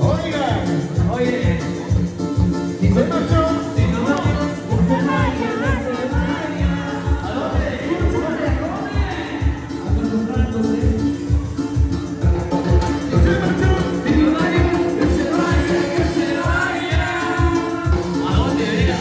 Oigan, oye,